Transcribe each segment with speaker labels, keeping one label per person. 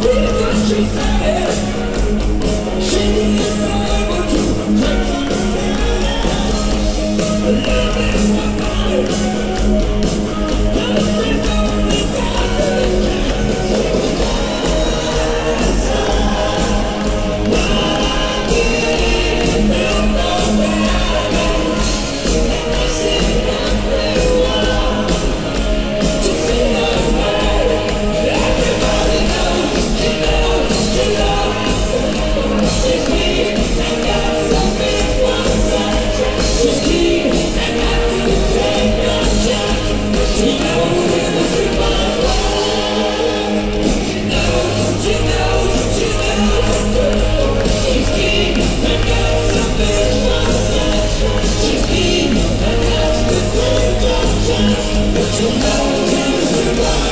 Speaker 1: Jesus, Jesus.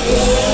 Speaker 1: Yeah.